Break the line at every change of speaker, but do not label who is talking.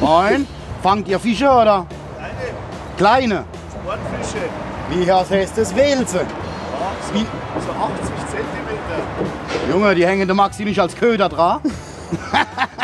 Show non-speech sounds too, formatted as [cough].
Moin. Fangt ihr Fische oder? Kleine. Kleine?
Sportfische.
Wie heißt das Welse? Wie?
So 80 cm.
Junge, die hängen der Maxi nicht als Köder dran. [laughs]